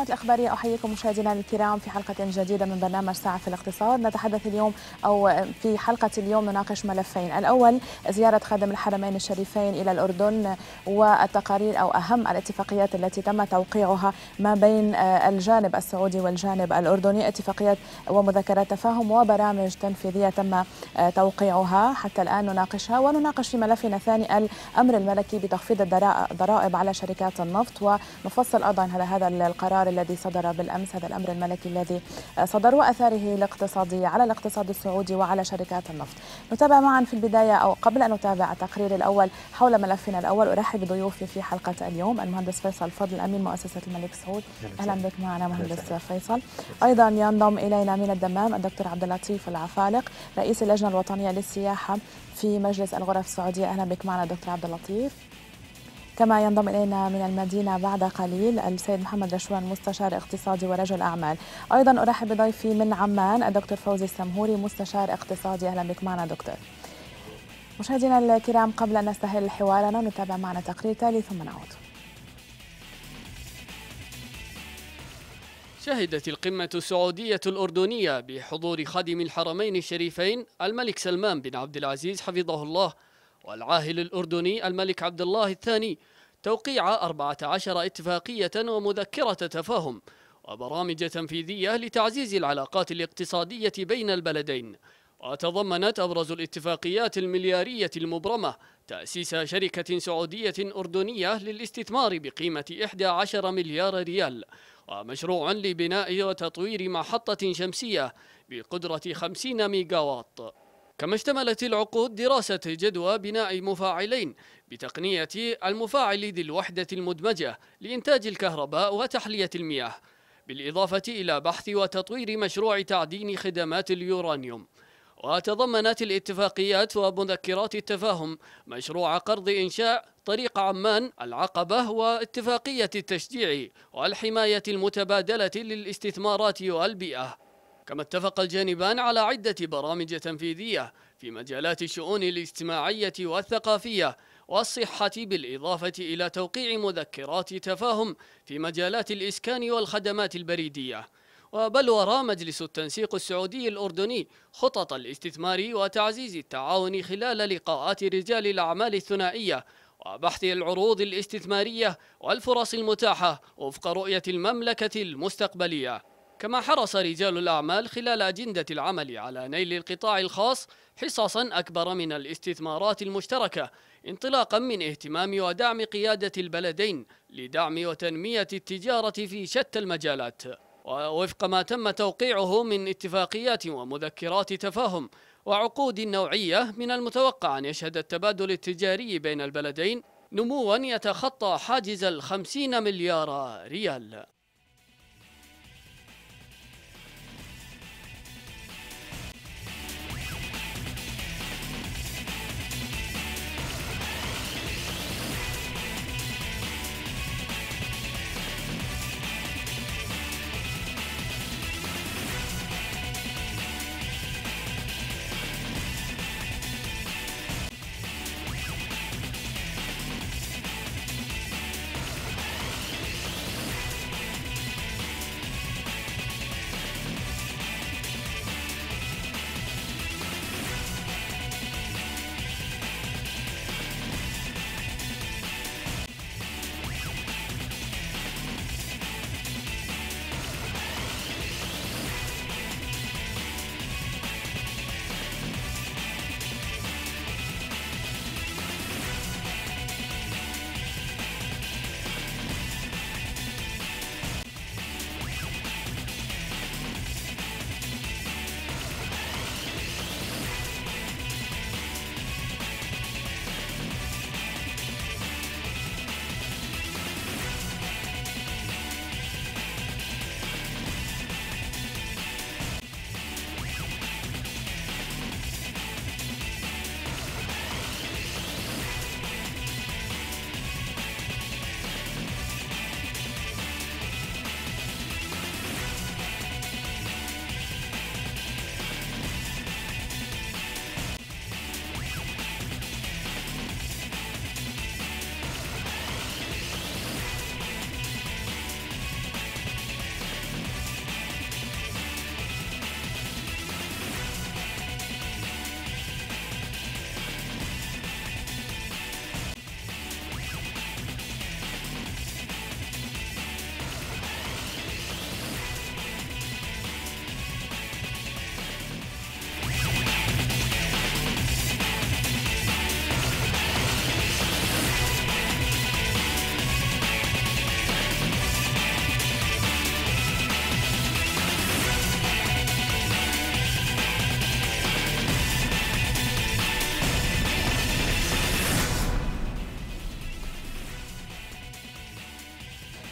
القناة الإخبارية. أحييكم مشاهدينا الكرام في حلقة جديدة من برنامج ساعة في الاقتصاد. نتحدث اليوم أو في حلقة اليوم نناقش ملفين. الأول زيارة خادم الحرمين الشريفين إلى الأردن والتقارير أو أهم الاتفاقيات التي تم توقيعها ما بين الجانب السعودي والجانب الأردني. اتفاقيات ومذكرات تفاهم وبرامج تنفيذية تم توقيعها. حتى الآن نناقشها ونناقش في ملفنا الثاني الأمر الملكي بتخفيض الضرائب على شركات النفط. ونفصل أيضا هذا القرار الذي صدر بالأمس هذا الأمر الملكي الذي صدر وأثاره الاقتصادية على الاقتصاد السعودي وعلى شركات النفط. نتابع معا في البداية أو قبل أن نتابع التقرير الأول حول ملفنا الأول. أرحب بضيوفي في حلقة اليوم المهندس فيصل فضل أمين مؤسسة الملك سعود. أهلا بك معنا مهندس فيصل. أيضا ينضم إلينا من الدمام الدكتور عبد اللطيف العفالق رئيس اللجنة الوطنية للسياحة في مجلس الغرف السعودية. أهلا بك معنا دكتور عبد اللطيف. كما ينضم إلينا من المدينة بعد قليل السيد محمد رشوان مستشار اقتصادي ورجل أعمال. أيضا أرحب بضيفي من عمان الدكتور فوزي السمهوري مستشار اقتصادي. أهلا بك معنا دكتور. مشاهدينا الكرام قبل أن نستهل حوارنا نتابع معنا تقرير تالي ثم نعود. شهدت القمة السعودية الأردنية بحضور خادم الحرمين الشريفين الملك سلمان بن عبد العزيز حفظه الله والعاهل الأردني الملك عبد الله الثاني توقيع 14 اتفاقية ومذكرة تفاهم وبرامج تنفيذية لتعزيز العلاقات الاقتصادية بين البلدين. وتضمنت أبرز الاتفاقيات المليارية المبرمة تأسيس شركة سعودية أردنية للاستثمار بقيمة 11 مليار ريال ومشروع لبناء وتطوير محطة شمسية بقدرة 50 ميجاوات. كما اشتملت العقود دراسة جدوى بناء مفاعلين بتقنية المفاعل ذي الوحدة المدمجة لإنتاج الكهرباء وتحلية المياه بالإضافة إلى بحث وتطوير مشروع تعدين خدمات اليورانيوم. وتضمنت الاتفاقيات ومذكرات التفاهم مشروع قرض إنشاء طريق عمان العقبة واتفاقية التشجيع والحماية المتبادلة للاستثمارات والبيئة. كما اتفق الجانبان على عدة برامج تنفيذية في مجالات الشؤون الاجتماعية والثقافية والصحة بالإضافة إلى توقيع مذكرات تفاهم في مجالات الإسكان والخدمات البريدية. وبلور مجلس التنسيق السعودي الأردني خطط الاستثمار وتعزيز التعاون خلال لقاءات رجال الأعمال الثنائية وبحث العروض الاستثمارية والفرص المتاحة وفق رؤية المملكة المستقبلية. كما حرص رجال الأعمال خلال أجندة العمل على نيل القطاع الخاص حصصا أكبر من الاستثمارات المشتركة انطلاقا من اهتمام ودعم قيادة البلدين لدعم وتنمية التجارة في شتى المجالات. ووفق ما تم توقيعه من اتفاقيات ومذكرات تفاهم وعقود نوعية من المتوقع أن يشهد التبادل التجاري بين البلدين نموا يتخطى حاجز الخمسين مليار ريال.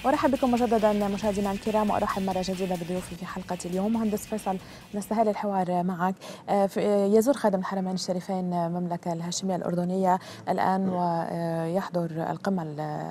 أرحب بكم مجددا مشاهدينا الكرام وأرحب مرة جديدة بضيوفي في حلقة اليوم. مهندس فيصل نستهل الحوار معك. آه، يزور خادم الحرمين الشريفين المملكه الهاشمية الأردنية الآن ويحضر القمة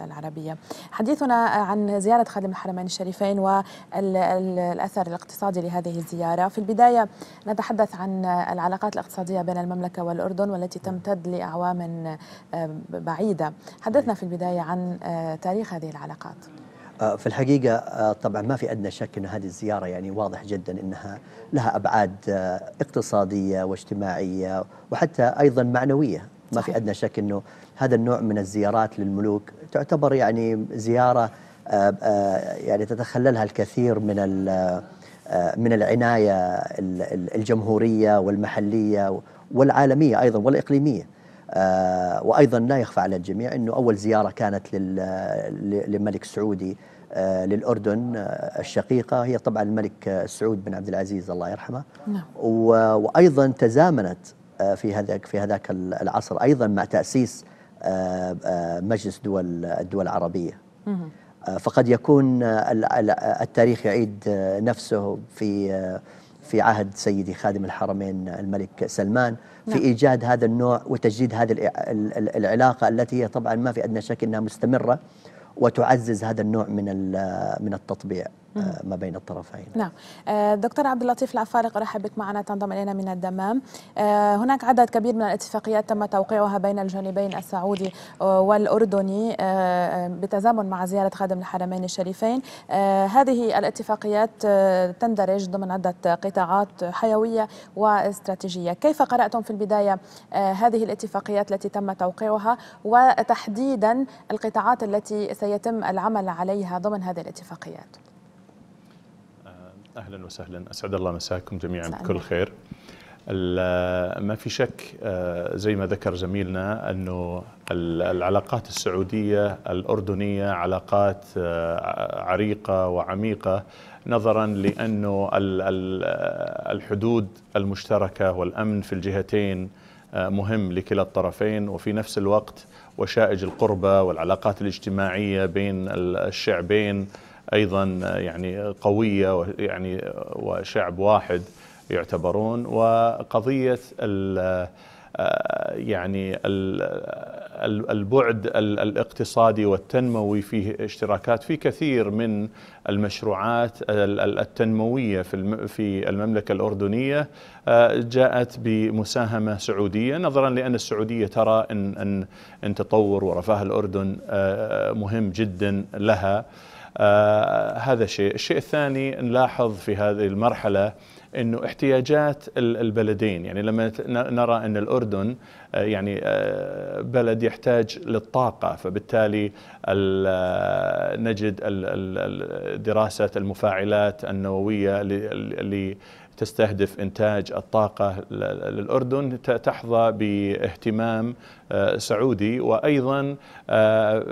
العربية. حديثنا عن زيارة خادم الحرمين الشريفين والاثر الاقتصادي لهذه الزيارة. في البداية نتحدث عن العلاقات الاقتصادية بين المملكة والأردن والتي تمتد لأعوام آه، بعيدة. حدثنا في البداية عن آه، تاريخ هذه العلاقات. آه، في الحقيقة آه، طبعا ما في أدنى شك أن هذه الزيارة يعني واضح جدا أنها لها أبعاد آه، اقتصادية واجتماعية وحتى أيضا معنوية. ما في أدنى شك أنه هذا النوع من الزيارات للملوك تعتبر يعني زيارة يعني تتخللها الكثير من من العناية الجمهورية والمحلية والعالمية أيضا والإقليمية. آه، وأيضا لا يخفى على الجميع إنه أول زيارة كانت للملك سعودي آه، للأردن آه، الشقيقة. هي طبعا الملك سعود بن عبد العزيز الله يرحمه. نعم. وأيضا تزامنت في هذاك في هذاك العصر أيضا مع تأسيس مجلس دول الدول العربية. فقد يكون التاريخ يعيد نفسه في في عهد سيدي خادم الحرمين الملك سلمان في نعم. إيجاد هذا النوع وتجديد هذه العلاقة التي هي طبعا ما في أدنى شك إنها مستمرة وتعزز هذا النوع من من التطبيع ما بين الطرفين. نعم. آه، دكتور عبد اللطيف العفارق ارحب بك معنا تنضم إلينا من الدمام. آه، هناك عدد كبير من الاتفاقيات تم توقيعها بين الجانبين السعودي آه، والاردني بتزامن مع زيارة خادم الحرمين الشريفين. هذه الاتفاقيات تندرج ضمن عدة قطاعات حيوية واستراتيجية. كيف قرأتم في البداية هذه الاتفاقيات التي تم توقيعها وتحديدا القطاعات التي سيتم العمل عليها ضمن هذه الاتفاقيات؟ أهلا وسهلا. أسعد الله مساكم جميعا بكل خير. ما في شك آه، زي ما ذكر زميلنا أنه العلاقات السعودية الأردنية علاقات آه، عريقة وعميقة نظرا لأنه الحدود المشتركة والأمن في الجهتين آه، مهم لكلا الطرفين. وفي نفس الوقت وشائج القربة والعلاقات الاجتماعية بين الشعبين أيضا يعني قوية يعني وشعب واحد يعتبرون. وقضية يعني البعد الاقتصادي والتنموي فيه اشتراكات في كثير من المشروعات التنموية في في المملكة الأردنية. جاءت بمساهمة سعودية نظرا لأن السعودية ترى إن إن إن تطور ورفاه الأردن مهم جدا لها. آه هذا شيء. الشيء الثاني نلاحظ في هذه المرحلة إنه احتياجات البلدين يعني لما نرى إن الأردن آه، يعني آه، بلد يحتاج للطاقة فبالتالي نجد دراسه المفاعلات النووية تستهدف إنتاج الطاقة للأردن تحظى باهتمام آه، سعودي. وأيضا آه،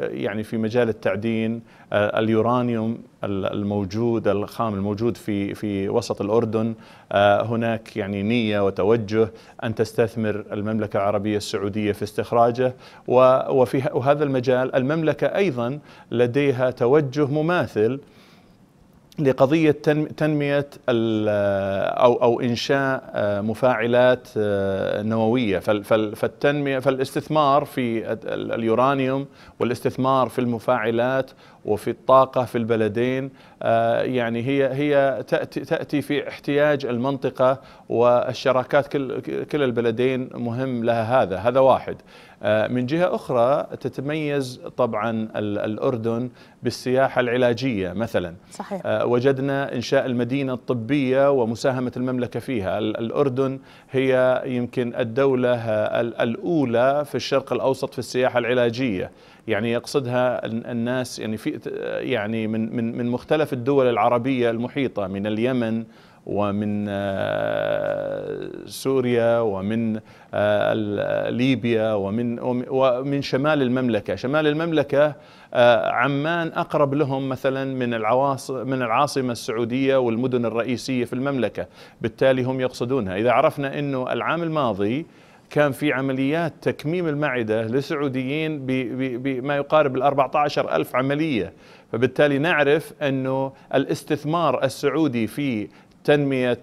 يعني في مجال التعدين آه، اليورانيوم الموجود الخام الموجود في في وسط الأردن هناك يعني نية وتوجه أن تستثمر المملكة العربية السعودية في استخراجه. وفي هذا المجال المملكة أيضا لديها توجه مماثل لقضية تنمية أو أو إنشاء آه، مفاعلات آه، نووية. فالتنمية فالاستثمار في اليورانيوم والاستثمار في المفاعلات وفي الطاقة في البلدين آه، يعني هي هي تأتي تأتي في احتياج المنطقة والشراكات كل كل البلدين مهم لها هذا هذا واحد. من جهة أخرى تتميز طبعا الأردن بالسياحة العلاجية مثلا. صحيح. آه، وجدنا إنشاء المدينة الطبية ومساهمة المملكة فيها. الأردن هي يمكن الدولة الأولى في الشرق الأوسط في السياحة العلاجية. يعني يقصدها الناس يعني في يعني من من من مختلف الدول العربية المحيطة من اليمن ومن آه، سوريا ومن آه، ليبيا ومن ومن شمال المملكة، شمال المملكة آه، عمان أقرب لهم مثلا من العواصم من العاصمة السعودية والمدن الرئيسية في المملكة، بالتالي هم يقصدونها، إذا عرفنا إنه العام الماضي كان في عمليات تكميم المعدة لسعوديين بما يقارب ال 14 ألف عملية. فبالتالي نعرف أنه الاستثمار السعودي في تنمية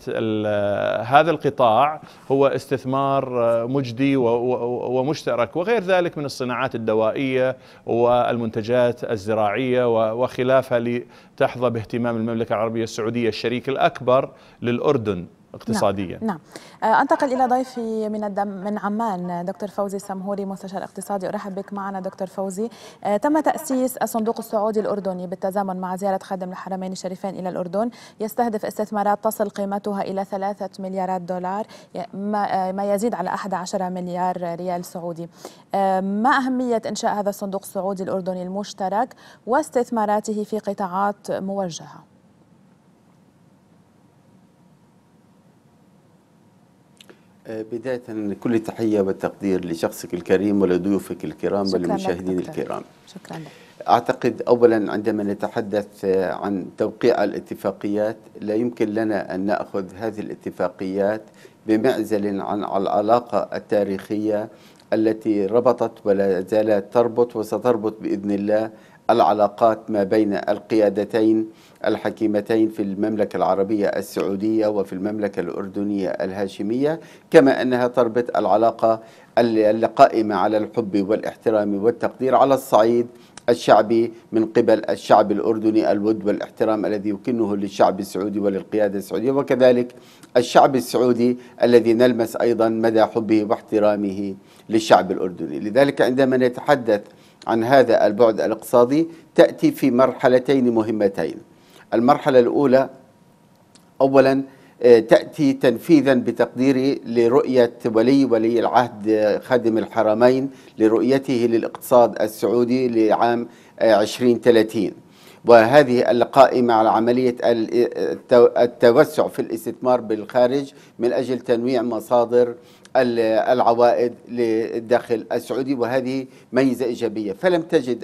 هذا القطاع هو استثمار مجدي ومشترك وغير ذلك من الصناعات الدوائية والمنتجات الزراعية وخلافها لتحظى باهتمام المملكة العربية السعودية الشريك الأكبر للأردن. اقتصاديا. نعم, نعم. أنتقل إلى ضيفي من الدم من عمان دكتور فوزي سمهوري مستشار اقتصادي. أرحب بك معنا دكتور فوزي. تم تأسيس الصندوق السعودي الأردني بالتزامن مع زيارة خادم الحرمين الشريفين إلى الأردن. يستهدف استثمارات تصل قيمتها إلى ثلاثة مليارات دولار ما يزيد على 11 مليار ريال سعودي. ما أهمية إنشاء هذا الصندوق السعودي الأردني المشترك واستثماراته في قطاعات موجهة؟ بداية كل تحية والتقدير لشخصك الكريم ولضيوفك الكرام وللمشاهدين الكرام شكرا لك. أعتقد أولا عندما نتحدث عن توقيع الاتفاقيات لا يمكن لنا أن نأخذ هذه الاتفاقيات بمعزل عن العلاقة التاريخية التي ربطت ولا زالت تربط وستربط بإذن الله العلاقات ما بين القيادتين الحكيمتين في المملكة العربية السعودية وفي المملكة الأردنية الهاشمية كما أنها تربط العلاقة القائمة على الحب والاحترام والتقدير على الصعيد الشعبي من قبل الشعب الأردني الود والاحترام الذي يكنه للشعب السعودي وللقيادة السعودية وكذلك الشعب السعودي الذي نلمس أيضا مدى حبه واحترامه للشعب الأردني. لذلك عندما نتحدث عن هذا البعد الاقتصادي تأتي في مرحلتين مهمتين. المرحلة الأولى أولا آه، تأتي تنفيذا بتقديري لرؤية ولي ولي العهد خادم الحرمين لرؤيته للاقتصاد السعودي لعام 2030 آه، وهذه القائمة على عملية التوسع في الاستثمار بالخارج من أجل تنويع مصادر العوائد للداخل السعودي وهذه ميزة إيجابية. فلم تجد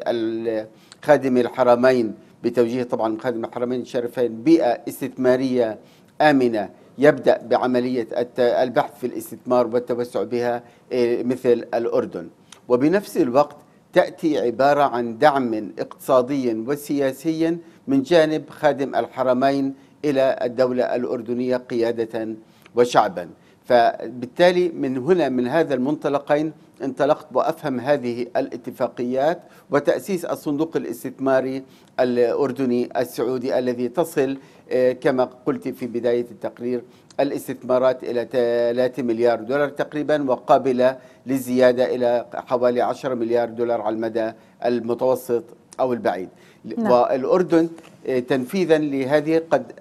خادم الحرمين بتوجيه طبعا خادم الحرمين الشريفين بيئة استثمارية آمنة يبدأ بعملية البحث في الاستثمار والتوسع بها إيه، مثل الأردن. وبنفس الوقت تأتي عبارة عن دعم اقتصادي وسياسي من جانب خادم الحرمين إلى الدولة الأردنية قيادة وشعبا. فبالتالي من هنا من هذا المنطلقين انطلقت وأفهم هذه الاتفاقيات وتأسيس الصندوق الاستثماري الأردني السعودي الذي تصل آه، كما قلت في بداية التقرير الاستثمارات إلى 3 مليار دولار تقريبا وقابلة للزيادة إلى حوالي 10 مليار دولار على المدى المتوسط أو البعيد نعم. والأردن آه، تنفيذا لهذه قد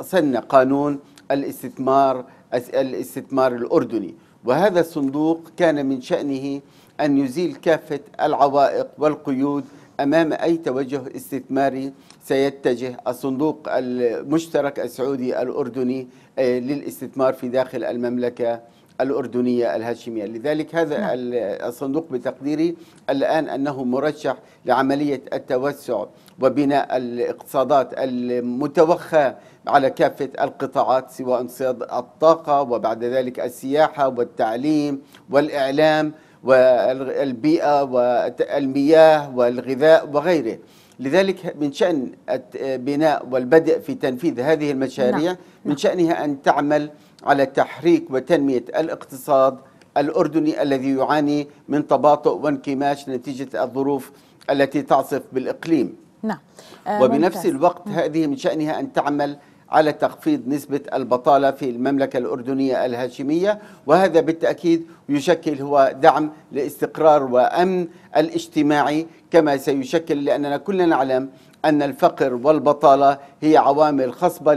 سن قانون الاستثمار الاستثمار الأردني وهذا الصندوق كان من شأنه أن يزيل كافة العوائق والقيود أمام أي توجه استثماري سيتجه الصندوق المشترك السعودي الأردني آه، للاستثمار في داخل المملكة الأردنية الهاشمية لذلك هذا نعم. الصندوق بتقديري الآن أنه مرشح لعملية التوسع وبناء الاقتصادات المتوخى على كافة القطاعات سواء اقتصاد الطاقة وبعد ذلك السياحة والتعليم والإعلام والبيئة والمياه والغذاء وغيره لذلك من شأن بناء والبدء في تنفيذ هذه المشاريع نعم. من نعم. شأنها أن تعمل على تحريك وتنمية الاقتصاد الأردني الذي يعاني من تباطؤ وانكماش نتيجة الظروف التي تعصف بالإقليم نعم آه وبنفس ممتاز. الوقت هذه من شأنها أن تعمل على تخفيض نسبة البطالة في المملكة الأردنية الهاشمية وهذا بالتأكيد يشكل هو دعم لاستقرار وأمن الاجتماعي كما سيشكل لأننا كلنا نعلم أن الفقر والبطالة هي عوامل خصبة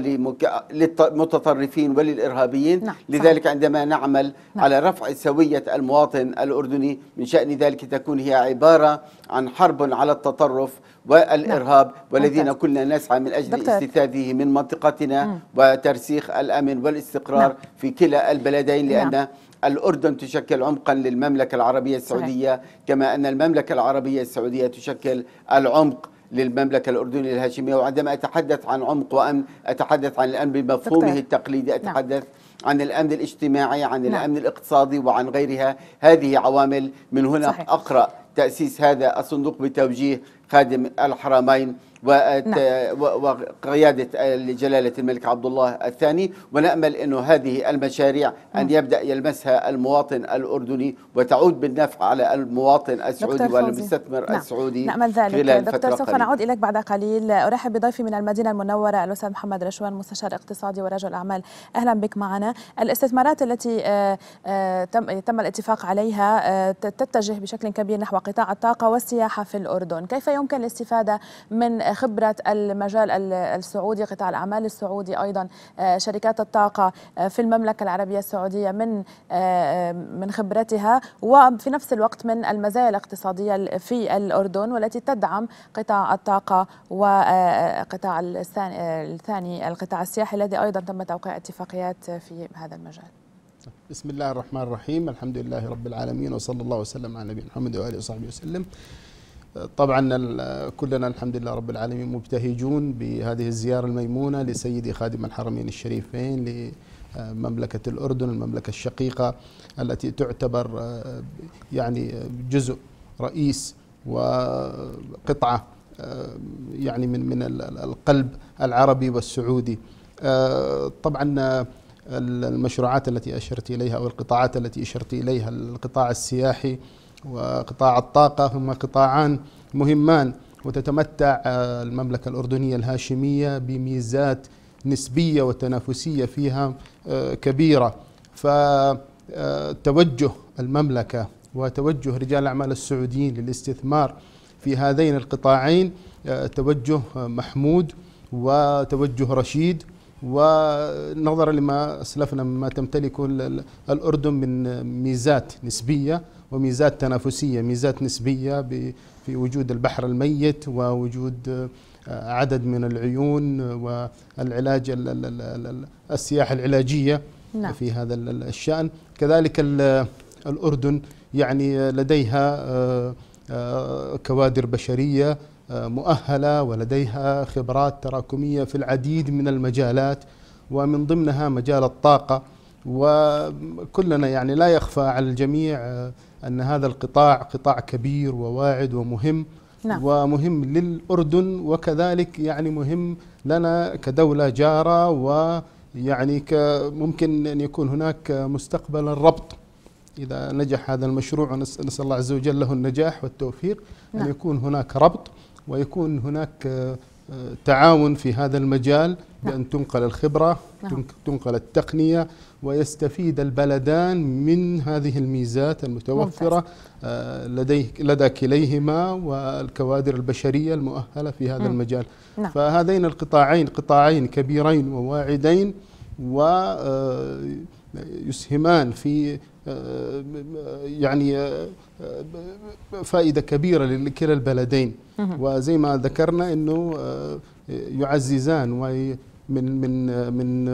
للمتطرفين وللإرهابيين نعم. لذلك عندما نعمل نعم. على رفع سوية المواطن الأردني من شأن ذلك تكون هي عبارة عن حرب على التطرف والإرهاب نعم. والذين ممتاز. كلنا نسعى من أجل دكتور. من منطقتنا مم. وترسيخ الأمن والاستقرار نعم. في كلا البلدين لأن نعم. الأردن تشكل عمقا للمملكة العربية السعودية صحيح. كما أن المملكة العربية السعودية تشكل العمق للمملكة الأردنية الهاشمية وعندما أتحدث عن عمق وأمن أتحدث عن الأمن بمفهومه التقليدي نعم. أتحدث عن الأمن الاجتماعي عن نعم. الأمن الاقتصادي وعن غيرها هذه عوامل من هنا صحيح. أقرأ تأسيس هذا الصندوق بتوجيه خادم الحرمين نعم. وقيادة جلالة الملك عبد الله الثاني. ونأمل أنه هذه المشاريع أن نعم. يبدأ يلمسها المواطن الأردني وتعود بالنفع على المواطن السعودي والمستثمر نعم. السعودي نأمل ذلك. خلال دكتور سوف نعود إليك بعد قليل. أرحب بضيفي من المدينة المنورة الأستاذ محمد رشوان مستشار اقتصادي ورجل أعمال. أهلا بك معنا. الاستثمارات التي آه، آه، تم تم الاتفاق عليها آه، تتجه بشكل كبير نحو قطاع الطاقة والسياحة في الأردن. كيف يمكن الاستفادة من خبرة المجال السعودي قطاع الأعمال السعودي أيضا آه، شركات الطاقة آه، في المملكة العربية السعودية من آه، من خبرتها وفي نفس الوقت من المزايا الاقتصادية في الأردن والتي تدعم قطاع الطاقة وقطاع الثاني القطاع السياحي الذي أيضا تم توقيع اتفاقيات في هذا المجال. بسم الله الرحمن الرحيم. الحمد لله رب العالمين وصلى الله وسلم على نبينا محمد وآله وصحبه وسلم. طبعا كلنا الحمد لله رب العالمين مبتهجون بهذه الزيارة الميمونة لسيدي خادم الحرمين الشريفين لمملكة الأردن المملكة الشقيقة التي تعتبر يعني جزء رئيس وقطعة يعني من من القلب العربي والسعودي. طبعا المشروعات التي أشرت إليها أو القطاعات التي أشرت إليها القطاع السياحي وقطاع الطاقة هما قطاعان مهمان وتتمتع آه، المملكة الأردنية الهاشمية بميزات نسبية وتنافسية فيها آه، كبيرة. فتوجه آه، المملكة وتوجه رجال الأعمال السعوديين للاستثمار في هذين القطاعين توجه محمود وتوجه رشيد. ونظرا لما أسلفنا مما تمتلكه الأردن من ميزات نسبية وميزات تنافسية، ميزات نسبية في وجود البحر الميت ووجود آه، عدد من العيون والعلاج السياحة العلاجية نعم. في هذا الشأن، كذلك الأردن يعني لديها آه، آه، كوادر بشرية مؤهلة ولديها خبرات تراكمية في العديد من المجالات ومن ضمنها مجال الطاقة وكلنا يعني لا يخفى على الجميع أن هذا القطاع قطاع كبير وواعد ومهم نعم. ومهم للأردن وكذلك يعني مهم لنا كدولة جارة ويعني ممكن أن يكون هناك مستقبل الربط إذا نجح هذا المشروع ونسال الله عز وجل له النجاح والتوفيق نعم. ان يكون هناك ربط ويكون هناك تعاون في هذا المجال نعم. بأن تنقل الخبرة نعم. تنقل التقنية ويستفيد البلدان من هذه الميزات المتوفرة آه، لديه لدى كليهما والكوادر البشرية المؤهلة في هذا المجال نعم. فهذين القطاعين قطاعين كبيرين وواعدين ويسهمان آه، في يعني فائدة كبيرة لكلا البلدين. وزي ما ذكرنا أنه آه، يعززان من من من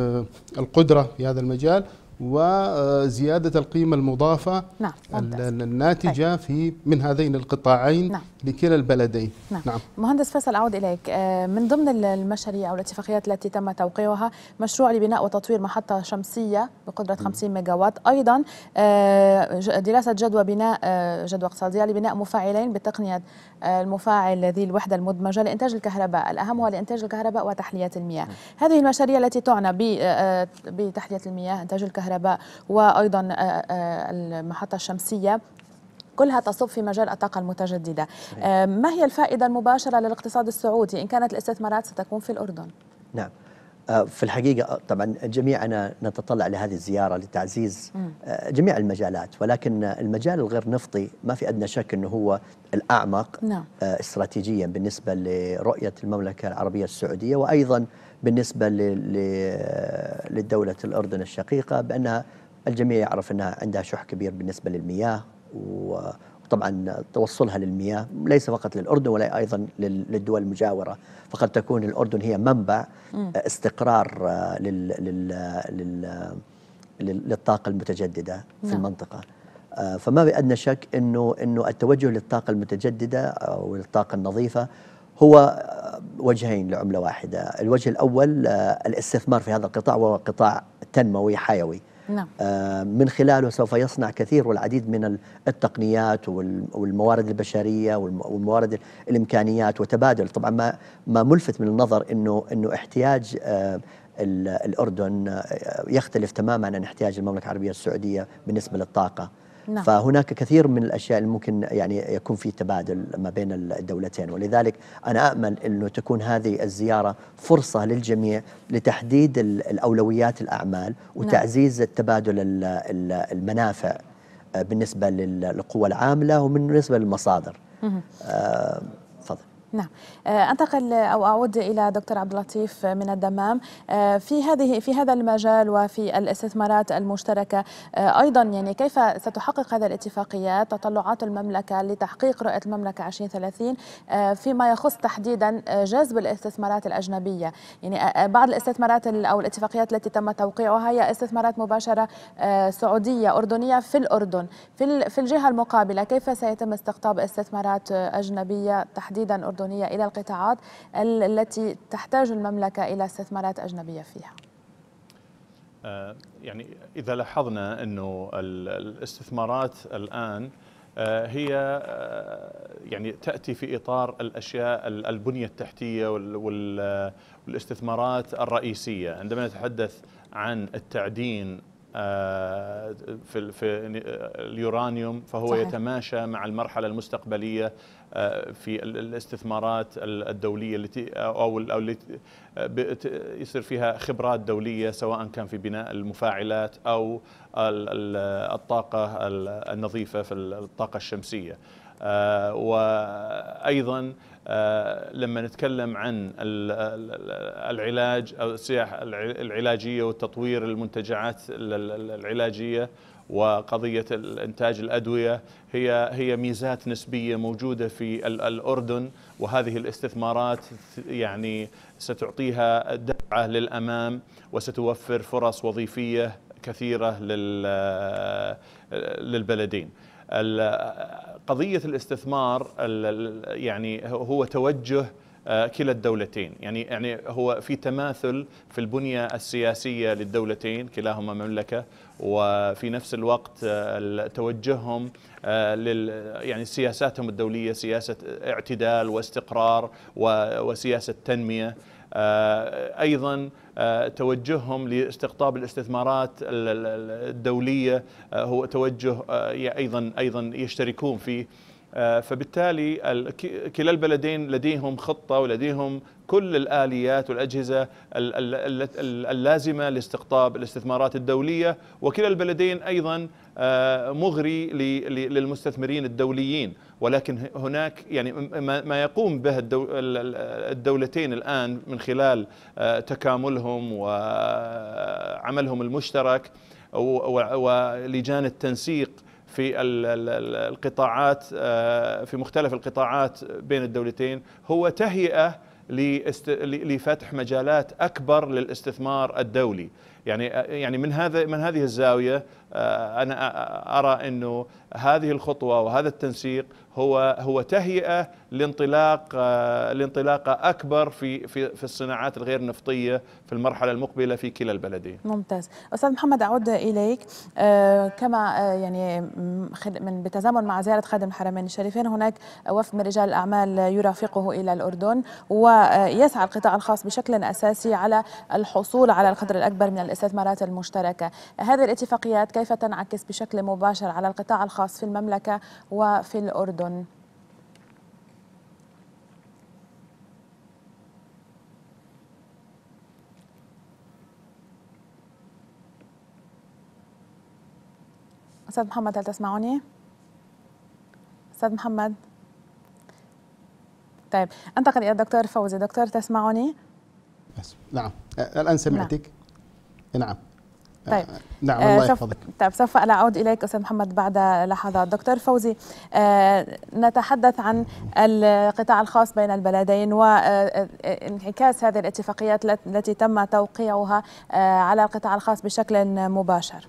القدرة في هذا المجال. وزيادة القيمة المضافة نعم. الناتجة طيب. في من هذين القطاعين نعم. لكلا البلدين نعم. نعم. مهندس فيصل أعود إليك آه، من ضمن المشاريع أو الاتفاقيات التي تم توقيعها مشروع لبناء وتطوير محطة شمسية بقدرة 50 ميجاوات أيضا آه، دراسة جدوى بناء آه، جدوى اقتصادية لبناء مفاعلين بتقنية المفاعل ذي الوحدة المدمجة لإنتاج الكهرباء الأهم هو لإنتاج الكهرباء وتحلية المياه نعم. هذه المشاريع التي تعنى بتحلية المياه إنتاج الكهرباء وأيضا المحطة الشمسية. كلها تصب في مجال الطاقة المتجددة. ما هي الفائدة المباشرة للاقتصاد السعودي؟ إن كانت الاستثمارات ستكون في الأردن؟ نعم. آه، في الحقيقة آه، طبعا جميعنا نتطلع لهذه الزيارة لتعزيز آه، جميع المجالات. ولكن المجال الغير نفطي ما في أدنى شك أنه هو الأعمق نعم. استراتيجيا بالنسبة لرؤية المملكة العربية السعودية. وأيضا بالنسبة للدولة الأردن الشقيقة بأنها الجميع يعرف أنها عندها شح كبير بالنسبة للمياه وطبعا توصلها للمياه ليس فقط للأردن ولا أيضا للدول المجاورة. فقد تكون الأردن هي منبع استقرار آه، لل لل لل للطاقة المتجددة في نعم. المنطقة. آه، فما بأدنى شك أنه أنه التوجه للطاقة المتجددة أو للطاقة النظيفة هو وجهين لعملة واحدة. الوجه الأول الاستثمار في هذا القطاع وهو قطاع تنموي حيوي. نعم. من خلاله سوف يصنع كثير والعديد من التقنيات والموارد البشرية والموارد الإمكانيات وتبادل. طبعا ما ما ملفت من النظر إنه إنه احتياج الأردن يختلف تماما عن احتياج المملكة العربية السعودية بالنسبة للطاقة. نعم. فهناك كثير من الأشياء اللي ممكن يعني يكون في تبادل ما بين الدولتين ولذلك أنا امل إنه تكون هذه الزيارة فرصة للجميع لتحديد الأولويات الأعمال نعم. وتعزيز نعم. التبادل المنافع آه، بالنسبة للقوى العاملة وبالنسبة للمصادر نعم. آه، أنتقل أو أعود إلى دكتور عبد اللطيف من الدمام. آه، في هذه في هذا المجال وفي الاستثمارات المشتركة آه، أيضا يعني كيف ستحقق هذه الاتفاقيات؟ تطلعات المملكة لتحقيق رؤية المملكة 2030 فيما يخص تحديدا جذب الاستثمارات الأجنبية. يعني بعض الاستثمارات أو الاتفاقيات التي تم توقيعها هي استثمارات مباشرة سعودية أردنية في الأردن. في في الجهة المقابلة كيف سيتم استقطاب استثمارات أجنبية تحديدا أردنية؟ الأردنية إلى القطاعات التي تحتاج المملكة إلى استثمارات أجنبية فيها. آه، يعني إذا لاحظنا أنه الاستثمارات الآن آه، هي آه، يعني تأتي في إطار الأشياء البنية التحتية والاستثمارات الرئيسية. عندما نتحدث عن التعدين في في اليورانيوم فهو صحيح. يتماشى مع المرحلة المستقبلية في الاستثمارات الدولية التي أو التي يصير فيها خبرات دولية سواء كان في بناء المفاعلات أو الطاقة النظيفة في الطاقة الشمسية آه، وأيضا آه، لما نتكلم عن العلاج أو السياحه العلاجية وتطوير المنتجعات العلاجية وقضية الإنتاج الأدوية هي هي ميزات نسبية موجودة في الأردن وهذه الاستثمارات يعني ستعطيها دفعة للأمام وستوفر فرص وظيفية كثيرة للبلدين. قضية الاستثمار يعني هو توجه آه، كلا الدولتين. يعني يعني هو في تماثل في البنية السياسية للدولتين كلاهما مملكة وفي نفس الوقت آه، توجههم آه، لل يعني سياساتهم الدولية سياسة اعتدال واستقرار وسياسة تنمية. أيضا توجههم لاستقطاب الاستثمارات الدولية. هو توجه أيضا أيضا يشتركون فيه. آه، فبالتالي كلا البلدين لديهم خطة ولديهم كل الآليات والأجهزة اللازمة لاستقطاب الاستثمارات الدولية. وكلا البلدين أيضا آه، مغري للمستثمرين الدوليين. ولكن هناك يعني ما يقوم به الدولتين الآن من خلال آه، تكاملهم وعملهم المشترك ولجان التنسيق في القطاعات آه، في مختلف القطاعات بين الدولتين هو تهيئة لفتح مجالات أكبر للاستثمار الدولي. يعني يعني من هذا من هذه الزاوية آه، أنا أرى إنه هذه الخطوة وهذا التنسيق هو هو تهيئة لانطلاق آه، لانطلاقة أكبر في في في الصناعات الغير نفطية في المرحلة المقبلة في كلا البلدين. ممتاز، أستاذ محمد أعود إليك. آه، كما يعني من بتزامن مع زيارة خادم الحرمين الشريفين هناك وفد من رجال الأعمال يرافقه إلى الأردن ويسعى القطاع الخاص بشكل أساسي على الحصول على القدر الأكبر من الاستثمارات المشتركة، هذه الاتفاقيات كيف تنعكس بشكل مباشر على القطاع الخاص في المملكة وفي الأردن أستاذ محمد هل تسمعني؟ أستاذ محمد طيب أنتقل إلى الدكتور فوزي دكتور تسمعني؟ نعم الآن سمعتك؟ نعم, نعم. طيب. نعم الله آه، يحفظك. طيب سوف أعود إليك أستاذ محمد بعد لحظات دكتور فوزي آه نتحدث عن القطاع الخاص بين البلدين وانعكاس هذه الاتفاقيات التي تم توقيعها آه على القطاع الخاص بشكل مباشر.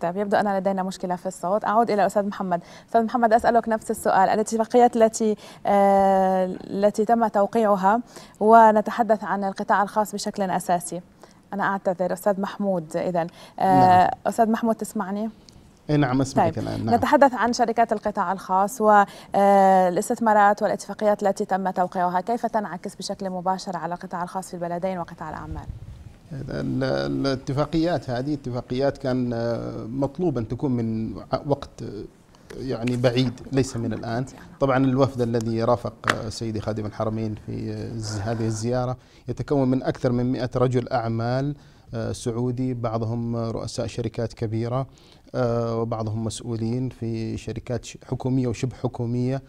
طيب يبدو أن لدينا مشكلة في الصوت. أعود إلى أستاذ محمد. أستاذ محمد أسألك نفس السؤال. الاتفاقيات التي آه التي تم توقيعها ونتحدث عن القطاع الخاص بشكل أساسي. أنا أعتذر. أستاذ محمود إذا آه نعم. أستاذ محمود تسمعني؟ نعم أسمعك طيب. الآن. نعم. نتحدث عن شركات القطاع الخاص والاستثمارات والاتفاقيات التي تم توقيعها. كيف تنعكس بشكل مباشر على القطاع الخاص في البلدين وقطاع الأعمال؟ الاتفاقيات هذه اتفاقيات كان مطلوب أن تكون من وقت يعني بعيد ليس من الآن. طبعا الوفد الذي رافق سيدي خادم الحرمين في هذه الزيارة يتكون من أكثر من 100 رجل أعمال سعودي بعضهم رؤساء شركات كبيرة وبعضهم مسؤولين في شركات حكومية وشبه حكومية.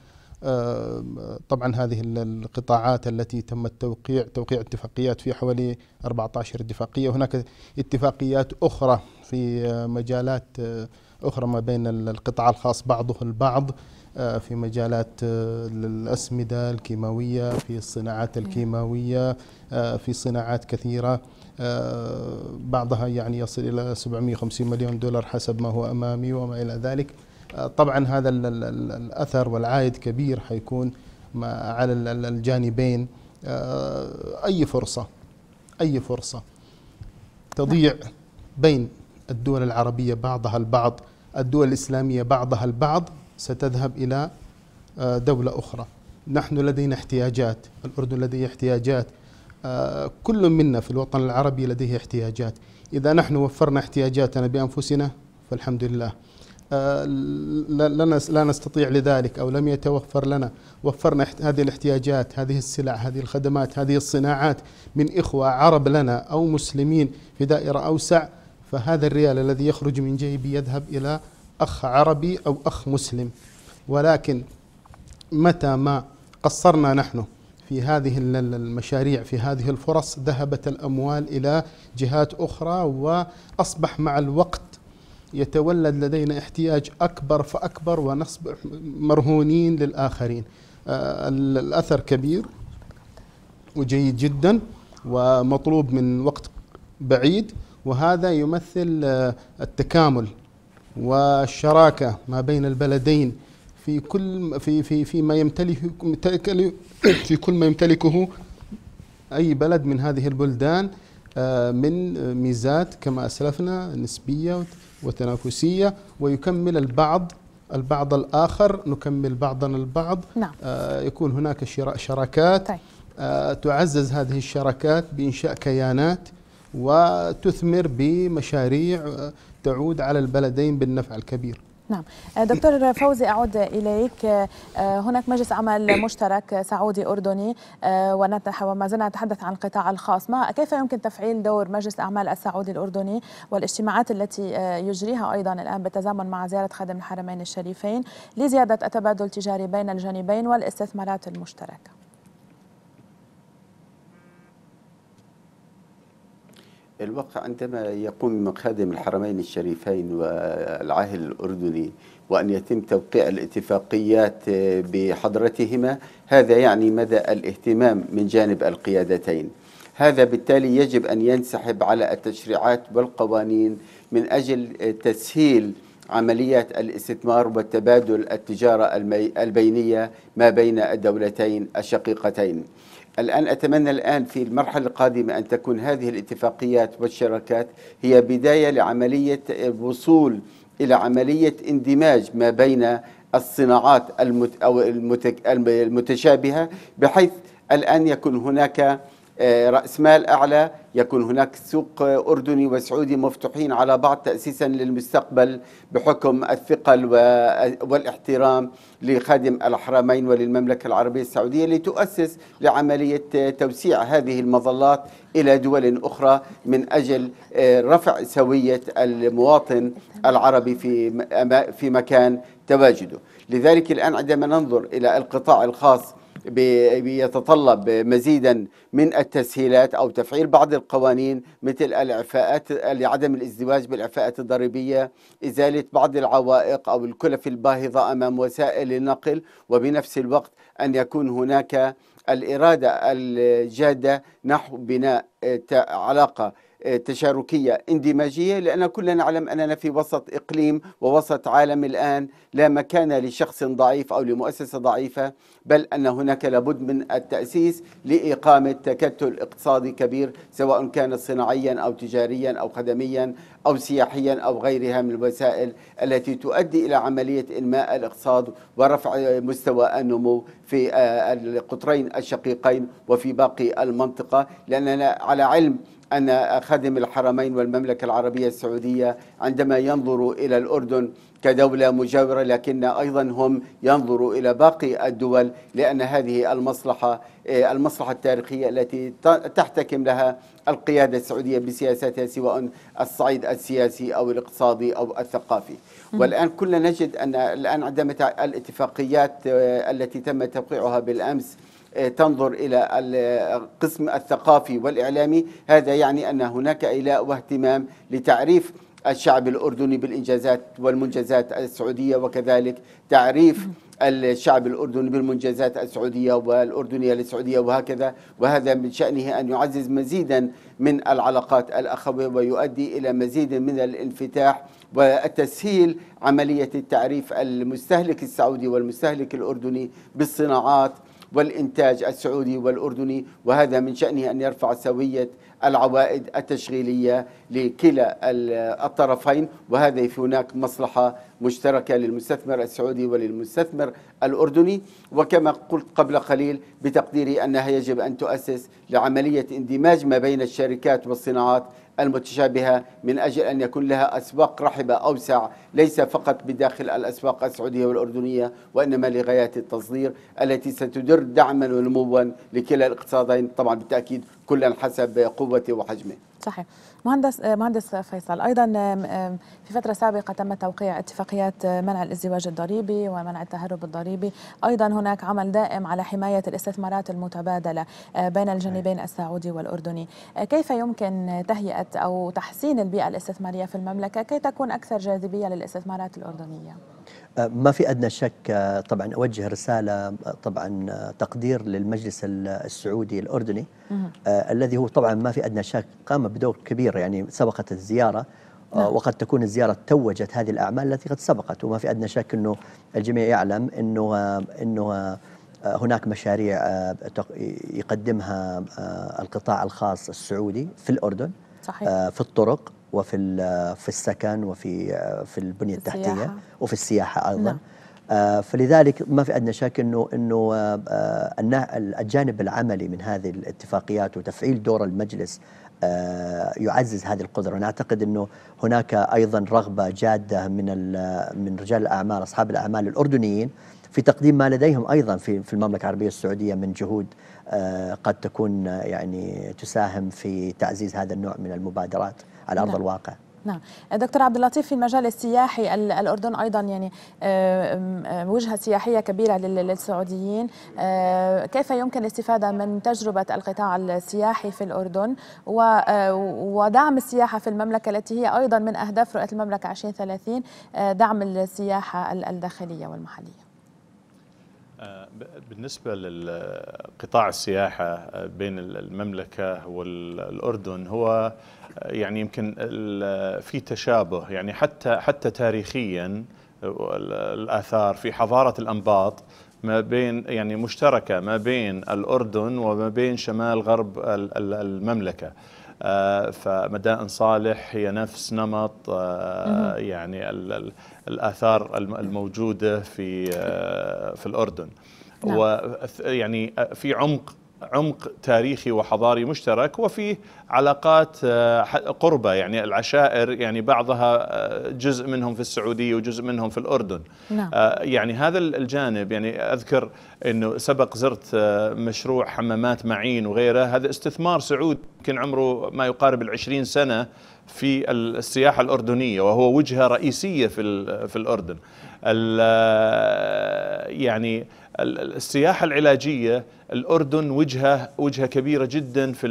طبعا هذه القطاعات التي تم التوقيع توقيع اتفاقيات في حوالي 14 اتفاقية. وهناك اتفاقيات أخرى في مجالات أخرى ما بين القطاع الخاص بعضه البعض في مجالات الأسمدة الكيماوية في الصناعات الكيماوية في صناعات كثيرة بعضها يعني يصل إلى 750 مليون دولار حسب ما هو أمامي وما إلى ذلك. طبعا هذا الأثر والعائد كبير حيكون على الجانبين. أي فرصة أي فرصة تضيع بين الدول العربية بعضها البعض الدول الإسلامية بعضها البعض ستذهب إلى دولة أخرى. نحن لدينا احتياجات الأردن لديه احتياجات كل منا في الوطن العربي لديه احتياجات. إذا نحن وفرنا احتياجاتنا بأنفسنا فالحمد لله. لا نستطيع لذلك أو لم يتوفر لنا. وفرنا هذه الاحتياجات هذه السلع هذه الخدمات هذه الصناعات من إخوة عرب لنا أو مسلمين في دائرة أوسع فهذا الريال الذي يخرج من جيبي يذهب إلى أخ عربي أو أخ مسلم. ولكن متى ما قصرنا نحن في هذه المشاريع في هذه الفرص ذهبت الأموال إلى جهات أخرى وأصبح مع الوقت يتولد لدينا احتياج أكبر فأكبر ونصبح مرهونين للآخرين. آه الأثر كبير وجيد جدا ومطلوب من وقت بعيد وهذا يمثل آه التكامل والشراكة ما بين البلدين في كل في في فيما يمتلك في كل ما يمتلكه أي بلد من هذه البلدان من ميزات كما أسلفنا نسبية وتنافسية ويكمل البعض البعض الآخر نكمل بعضنا البعض نعم. يكون هناك شراكات طيب. تعزز هذه الشراكات بإنشاء كيانات وتثمر بمشاريع تعود على البلدين بالنفع الكبير نعم. دكتور فوزي أعود إليك. هناك مجلس عمل مشترك سعودي أردني وما زلنا نتحدث عن القطاع الخاص. ما كيف يمكن تفعيل دور مجلس الأعمال السعودي الأردني والاجتماعات التي يجريها أيضا الآن بالتزامن مع زيارة خادم الحرمين الشريفين لزيادة التبادل التجاري بين الجانبين والاستثمارات المشتركة؟ الواقع عندما يقوم خادم الحرمين الشريفين والعاهل الأردني وأن يتم توقيع الاتفاقيات بحضرتهما هذا يعني مدى الاهتمام من جانب القيادتين. هذا بالتالي يجب أن ينسحب على التشريعات والقوانين من أجل تسهيل عمليات الاستثمار والتبادل التجارة البينية ما بين الدولتين الشقيقتين. الآن أتمنى الآن في المرحلة القادمة أن تكون هذه الاتفاقيات والشراكات هي بداية لعملية الوصول إلى عملية اندماج ما بين الصناعات المت أو المتشابهة بحيث الآن يكون هناك رأس مال أعلى يكون هناك سوق أردني وسعودي مفتوحين على بعض تأسيسا للمستقبل بحكم الثقل والاحترام لخادم الحرمين وللمملكة العربية السعودية لتؤسس لعملية توسيع هذه المظلات إلى دول أخرى من أجل رفع سوية المواطن العربي في في مكان تواجده. لذلك الآن عندما ننظر إلى القطاع الخاص بيتطلب مزيدا من التسهيلات أو تفعيل بعض القوانين مثل الاعفاءات لعدم الازدواج بالاعفاءات الضريبية، إزالة بعض العوائق أو الكلف الباهظة أمام وسائل النقل وبنفس الوقت أن يكون هناك الإرادة الجادة نحو بناء علاقة تشاركية اندماجية لأن كلنا نعلم أننا في وسط إقليم ووسط عالم الآن لا مكان لشخص ضعيف أو لمؤسسة ضعيفة بل أن هناك لابد من التأسيس لإقامة تكتل اقتصادي كبير سواء كان صناعيا أو تجاريا أو خدميا أو سياحيا أو غيرها من الوسائل التي تؤدي إلى عملية إنماء الإقتصاد ورفع مستوى النمو في القطرين الشقيقين وفي باقي المنطقة لأننا على علم أن خادم الحرمين والمملكة العربية السعودية عندما ينظروا إلى الأردن كدولة مجاورة لكن أيضا هم ينظروا إلى باقي الدول لأن هذه المصلحة المصلحة التاريخية التي تحتكم لها القيادة السعودية بسياستها سواء الصعيد السياسي أو الاقتصادي أو الثقافي. والآن كلنا نجد أن الآن عندما الاتفاقيات التي تم توقيعها بالأمس تنظر إلى القسم الثقافي والإعلامي هذا يعني أن هناك إلاء واهتمام لتعريف الشعب الأردني بالإنجازات والمنجزات السعودية وكذلك تعريف الشعب الأردني بالمنجزات السعودية والأردنية للسعودية وهكذا. وهذا من شأنه أن يعزز مزيدا من العلاقات الأخوية ويؤدي إلى مزيد من الانفتاح وتسهيل عملية التعريف المستهلك السعودي والمستهلك الأردني بالصناعات والإنتاج السعودي والأردني. وهذا من شأنه أن يرفع سوية العوائد التشغيلية لكلا الطرفين وهذا في هناك مصلحة مشتركة للمستثمر السعودي وللمستثمر الأردني. وكما قلت قبل قليل بتقديري أنها يجب أن تؤسس لعملية اندماج ما بين الشركات والصناعات المتشابهة من أجل أن يكون لها أسواق رحبة أوسع ليس فقط بداخل الأسواق السعودية والأردنية وإنما لغايات التصدير التي ستدر دعما ونموا لكلا الاقتصادين طبعا بالتأكيد كلا حسب قوته وحجمه. صحيح. مهندس مهندس فيصل أيضا في فترة سابقة تم توقيع اتفاقيات منع الازدواج الضريبي ومنع التهرب الضريبي. أيضا هناك عمل دائم على حماية الاستثمارات المتبادلة آه، بين الجانبين السعودي والأردني. آه، كيف يمكن تهيئة أو تحسين البيئة الاستثمارية في المملكة؟ كي تكون أكثر جاذبية للاستثمارات الأردنية؟ آه، ما في أدنى شك طبعا أوجه رسالة طبعا تقدير للمجلس السعودي الأردني الذي هو طبعا ما في أدنى شك قام بدور كبير يعني سبقت الزيارة نعم. وقد تكون الزيارة توجت هذه الأعمال التي قد سبقت وما في أدنى شك أنه الجميع يعلم أنه أنه هناك مشاريع يقدمها القطاع الخاص السعودي في الأردن صحيح. في الطرق وفي في السكن وفي في البنية التحتية السياحة. وفي السياحة أيضا نعم. فلذلك ما في ادنى شك إنه إنه الجانب العملي من هذه الاتفاقيات وتفعيل دور المجلس آه، يعزز هذه القدرة ونعتقد إنه هناك أيضا رغبة جادة من من رجال الأعمال أصحاب الأعمال الأردنيين في تقديم ما لديهم أيضا في في المملكة العربية السعودية من جهود آه، قد تكون يعني تساهم في تعزيز هذا النوع من المبادرات على ارض نعم. الواقع. نعم دكتور عبد اللطيف في المجال السياحي الأردن أيضا يعني وجهة سياحية كبيرة للسعوديين كيف يمكن الاستفادة من تجربة القطاع السياحي في الأردن ودعم السياحة في المملكة التي هي أيضا من أهداف رؤية المملكة 2030 دعم السياحة الداخلية والمحلية بالنسبة للقطاع السياحة بين المملكة والأردن هو يعني يمكن في تشابه. يعني حتى حتى تاريخيا الآثار في حضارة الأنباط ما بين يعني مشتركة ما بين الأردن وما بين شمال غرب المملكة. آه، فمدائن صالح هي نفس نمط آه، يعني الآثار الموجودة في آه، في الأردن نعم. ويعني في عمق عمق تاريخي وحضاري مشترك وفي علاقات آه، قربة يعني العشائر يعني بعضها آه، جزء منهم في السعودية وجزء منهم في الأردن. نعم. آه، يعني هذا الجانب يعني أذكر أنه سبق زرت مشروع حمامات معين وغيره. هذا استثمار سعودي يمكن عمره ما يقارب العشرين سنة في السياحة الأردنية وهو وجهة رئيسية في في الأردن. يعني السياحة العلاجية الأردن وجهة وجهة كبيرة جدا في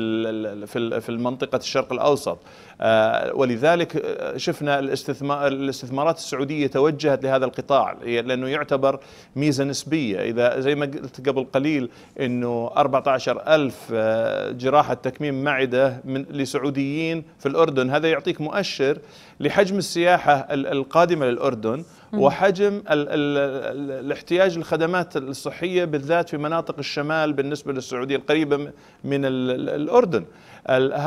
في المنطقة الشرق الأوسط. آه، ولذلك شفنا الاستثمار الاستثمارات السعودية توجهت لهذا القطاع لأنه يعتبر ميزة نسبية. إذا زي ما قلت قبل قليل أنه 14 ألف جراحة تكميم معدة من لسعوديين في الأردن هذا يعطيك مؤشر لحجم السياحة القادمة للأردن. وحجم ال ال ال الاحتياج الخدمات الصحية بالذات في مناطق الشمال بالنسبة للسعودية القريبة من الأردن.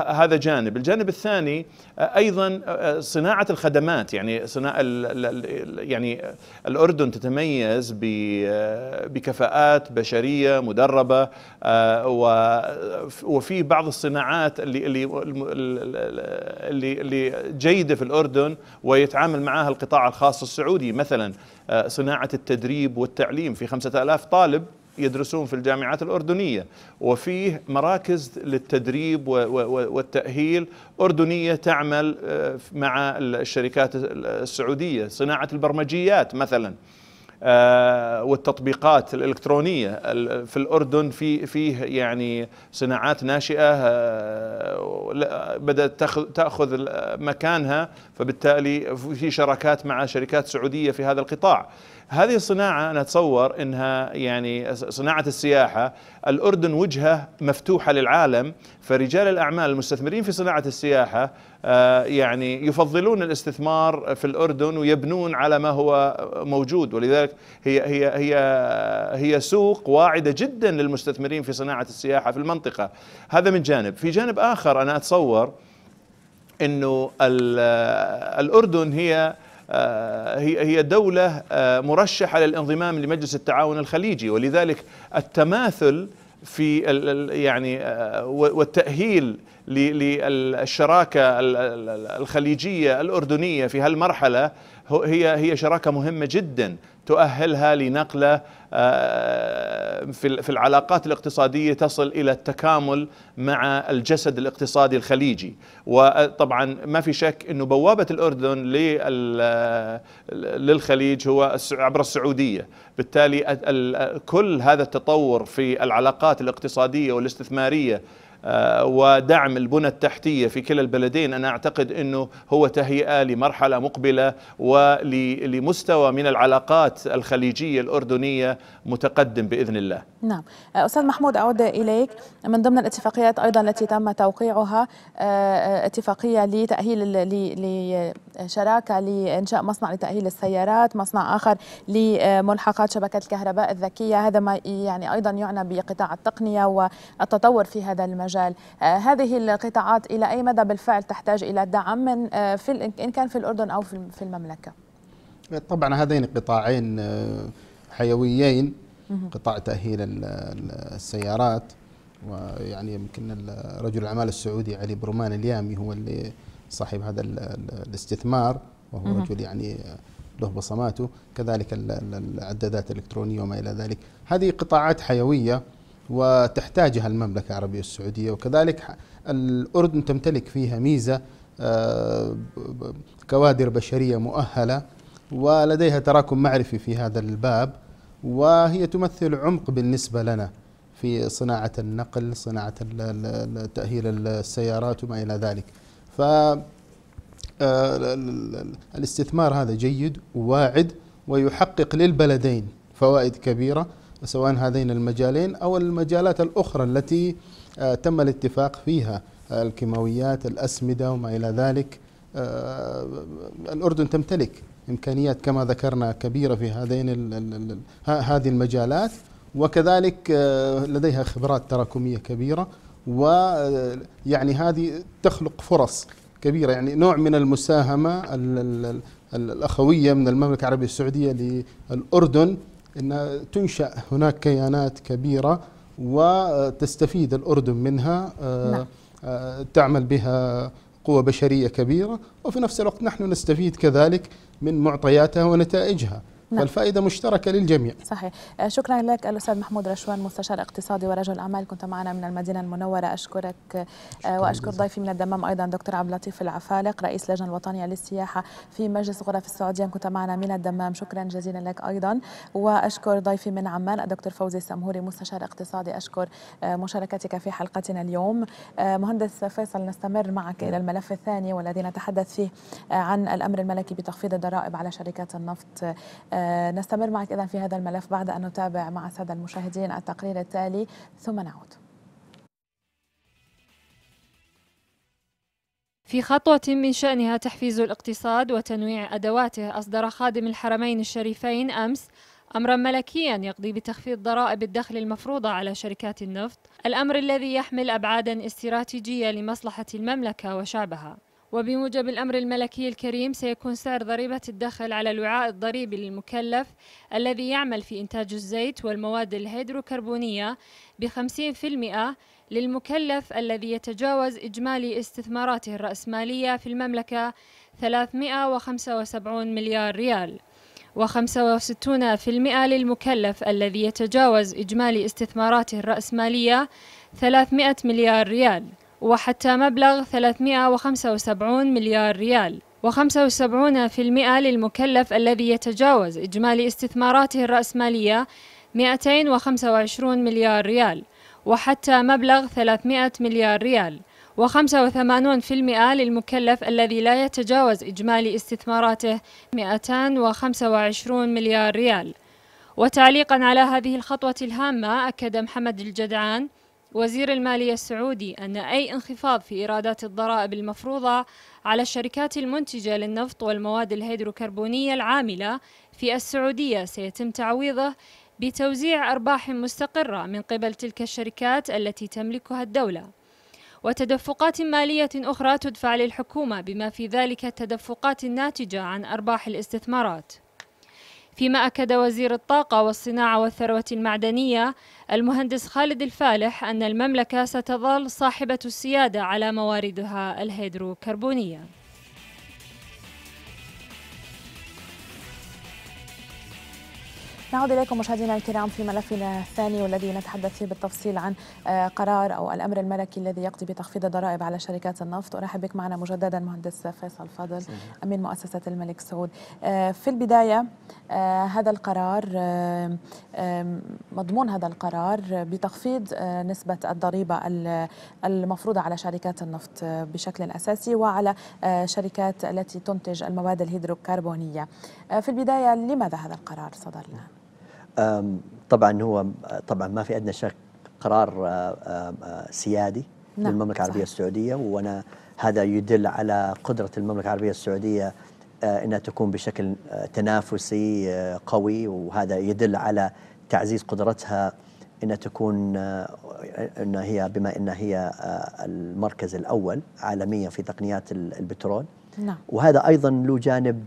هذا جانب. الجانب الثاني أيضا صناعة الخدمات. يعني صناعه يعني الأردن تتميز بكفاءات بشرية مدربة وفي بعض الصناعات اللي اللي اللي اللي جيدة في الأردن ويتعامل معها القطاع الخاص السعودي. مثلا صناعة التدريب والتعليم. في 5000 طالب يدرسون في الجامعات الأردنية وفيه مراكز للتدريب والتأهيل أردنية تعمل آه، مع الشركات السعودية صناعة البرمجيات مثلا آه، والتطبيقات الإلكترونية. في الأردن في فيه يعني صناعات ناشئة آه، بدأت تأخذ مكانها فبالتالي في شراكات مع شركات سعودية في هذا القطاع. هذه الصناعة أنا أتصور أنها يعني صناعة السياحة الأردن وجهة مفتوحة للعالم فرجال الأعمال المستثمرين في صناعة السياحة آه، يعني يفضلون الاستثمار في الأردن ويبنون على ما هو موجود ولذلك هي هي هي هي سوق واعدة جدا للمستثمرين في صناعة السياحة في المنطقة. هذا من جانب. في جانب آخر أنا أتصور أنه الأردن هي آه، هي هي دولة آه، مرشحة للانضمام لمجلس التعاون الخليجي ولذلك التماثل في يعني آه، والتأهيل للشراكة الخليجية الأردنية في هالمرحلة هي هي شراكة مهمة جدا تؤهلها لنقلة آه، في العلاقات الاقتصادية تصل إلى التكامل مع الجسد الاقتصادي الخليجي. وطبعا ما في شك إنه بوابة الأردن للخليج هو عبر السعودية. بالتالي كل هذا التطور في العلاقات الاقتصادية والاستثمارية آه، ودعم البنى التحتية في كلا البلدين أنا أعتقد أنه هو تهيئة لمرحلة مقبلة ولمستوى من العلاقات الخليجية الأردنية متقدم بإذن الله. نعم. أستاذ محمود أعود إليك. من ضمن الاتفاقيات أيضا التي تم توقيعها آه، آه، اتفاقية لتأهيل لشراكة لإنشاء مصنع لتأهيل السيارات مصنع آخر لملحقات شبكة الكهرباء الذكية. هذا ما يعني أيضا يعنى بقطاع التقنية والتطور في هذا المجال. المجال. آه، هذه القطاعات إلى أي مدى بالفعل تحتاج إلى دعم من آه، في إن كان في الأردن أو في المملكة؟ طبعا هذين قطاعين آه، حيويين قطاع تأهيل السيارات ويعني يمكن رجل الأعمال السعودي علي برمان اليامي هو اللي صاحب هذا الاستثمار وهو رجل يعني له بصماته كذلك العدادات الإلكترونية وما إلى ذلك. هذه قطاعات حيوية وتحتاجها المملكة العربية السعودية. وكذلك الأردن تمتلك فيها ميزة آه، كوادر بشرية مؤهلة ولديها تراكم معرفي في هذا الباب وهي تمثل عمق بالنسبة لنا في صناعة النقل صناعة تأهيل السيارات وما إلى ذلك. ف آه، الاستثمار هذا جيد وواعد ويحقق للبلدين فوائد كبيرة. سواء هذين المجالين أو المجالات الأخرى التي آه، تم الاتفاق فيها الكيماويات الأسمدة وما إلى ذلك. آه، الأردن تمتلك إمكانيات كما ذكرنا كبيرة في هذين هذه المجالات وكذلك آه، لديها خبرات تراكمية كبيرة ويعني هذه تخلق فرص كبيرة يعني نوع من المساهمة الأخوية من المملكة العربية السعودية للأردن أن تنشأ هناك كيانات كبيرة وتستفيد الأردن منها آه، نعم. آه، تعمل بها قوة بشرية كبيرة وفي نفس الوقت نحن نستفيد كذلك من معطياتها ونتائجها نعم. فالفائدة مشتركة للجميع. صحيح. شكرا لك الأستاذ محمود رشوان مستشار اقتصادي ورجل أعمال كنت معنا من المدينة المنورة. أشكرك وأشكر ضيفي من الدمام أيضا دكتور عبد اللطيف العفالق رئيس اللجنة الوطنية للسياحة في مجلس غرف السعودية. كنت معنا من الدمام. شكرا جزيلا لك أيضا. وأشكر ضيفي من عمان الدكتور فوزي السمهوري مستشار اقتصادي. أشكر مشاركتك في حلقتنا اليوم. مهندس فيصل نستمر معك إلى الملف الثاني والذي نتحدث فيه عن الأمر الملكي بتخفيض الضرائب على شركات النفط. نستمر معك إذا في هذا الملف بعد أن نتابع مع السادة المشاهدين التقرير التالي ثم نعود. في خطوة من شأنها تحفيز الاقتصاد وتنويع أدواته أصدر خادم الحرمين الشريفين أمس أمرا ملكيا يقضي بتخفيض ضرائب الدخل المفروضة على شركات النفط الأمر الذي يحمل أبعادا استراتيجية لمصلحة المملكة وشعبها. وبموجب الأمر الملكي الكريم سيكون سعر ضريبة الدخل على الوعاء الضريبي للمكلف الذي يعمل في إنتاج الزيت والمواد الهيدروكربونية بخمسين في المئة للمكلف الذي يتجاوز إجمالي استثماراته الرأسمالية في المملكة 375 مليار ريال و65% للمكلف الذي يتجاوز إجمالي استثماراته الرأسمالية 300 مليار ريال. وحتى مبلغ 375 مليار ريال و75% للمكلف الذي يتجاوز إجمالي استثماراته الرأسمالية 225 مليار ريال وحتى مبلغ 300 مليار ريال و85% للمكلف الذي لا يتجاوز إجمالي استثماراته 225 مليار ريال. وتعليقا على هذه الخطوة الهامة أكد محمد الجدعان وزير المالية السعودي أن أي انخفاض في إيرادات الضرائب المفروضة على الشركات المنتجة للنفط والمواد الهيدروكربونية العاملة في السعودية سيتم تعويضه بتوزيع أرباح مستقرة من قبل تلك الشركات التي تملكها الدولة. وتدفقات مالية أخرى تدفع للحكومة بما في ذلك التدفقات الناتجة عن أرباح الاستثمارات. فيما أكد وزير الطاقة والصناعة والثروة المعدنية المهندس خالد الفالح أن المملكة ستظل صاحبة السيادة على مواردها الهيدروكربونية. نعود إليكم مشاهدينا الكرام في ملفنا الثاني والذي نتحدث فيه بالتفصيل عن آه، قرار أو الأمر الملكي الذي يقضي بتخفيض الضرائب على شركات النفط. أرحب بك معنا مجددا مهندس فيصل فاضل أمين مؤسسة الملك سعود. آه، في البداية آه، هذا القرار مضمون هذا القرار بتخفيض نسبة الضريبة المفروضة على شركات النفط بشكل أساسي وعلى شركات التي تنتج المواد الهيدروكربونية. في البداية لماذا هذا القرار؟ صدر الآن؟ طبعا هو طبعا ما في ادنى شك قرار سيادي نعم للمملكة العربية السعودية وأنا هذا يدل على قدرة المملكة العربية السعودية إنها تكون بشكل تنافسي قوي وهذا يدل على تعزيز قدرتها إنها تكون ان هي بما انها هي المركز الأول عالميا في تقنيات البترول. نعم. وهذا أيضا له جانب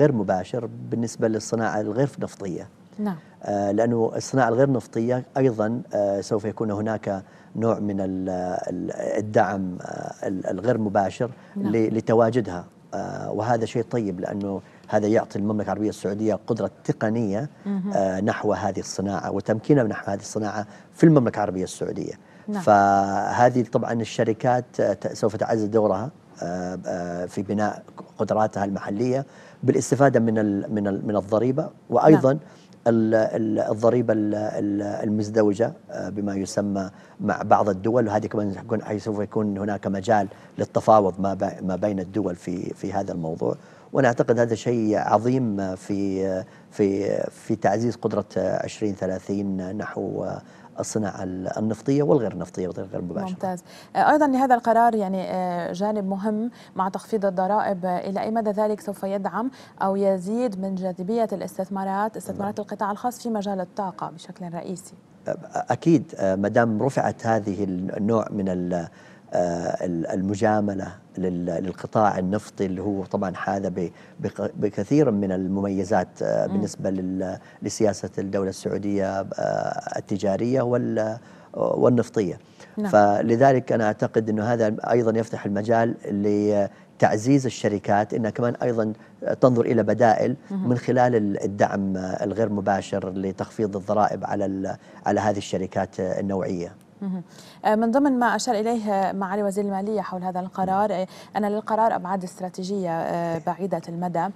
غير مباشر بالنسبة للصناعه الغير نفطيه نعم. آه لأنه الصناعة الغير نفطية أيضا آه سوف يكون هناك نوع من الدعم آه الغير مباشر نعم. لتواجدها وهذا شيء طيب لأنه هذا يعطي المملكة العربية السعودية قدرة تقنية نحو هذه الصناعة وتمكينها نحو هذه الصناعة في المملكة العربية السعودية نعم. فهذه طبعا الشركات سوف تعزز دورها في بناء قدراتها المحلية بالإستفادة من من من الضريبة وأيضا نعم. الضريبة المزدوجة آه، بما يسمى مع بعض الدول. وهذه كمان سوف يكون هناك مجال للتفاوض ما بين الدول في في هذا الموضوع. وأنا أعتقد هذا شيء عظيم في في في تعزيز قدرة 2030 نحو الصناعة النفطية والغير نفطية والغير مباشرة. ممتاز. أيضا لهذا القرار يعني آه، جانب مهم مع تخفيض الضرائب إلى أي مدى ذلك سوف يدعم أو يزيد من جاذبية الاستثمارات استثمارات القطاع الخاص في مجال الطاقة بشكل رئيسي؟ أكيد آه، ما دام رفعت هذه النوع من آه، المجاملة للقطاع النفطي اللي هو طبعا حاذا بكثير من المميزات آه، بالنسبة لسياسة الدولة السعودية آه، التجارية والنفطية نعم. فلذلك أنا أعتقد إنه هذا أيضا يفتح المجال تعزيز الشركات إنها كمان أيضا تنظر إلى بدائل من خلال الدعم الغير مباشر لتخفيض الضرائب على على هذه الشركات النوعية. آه، من ضمن ما أشار إليه معالي وزير المالية حول هذا القرار آه، أن للقرار أبعاد استراتيجية آه، بعيدة المدى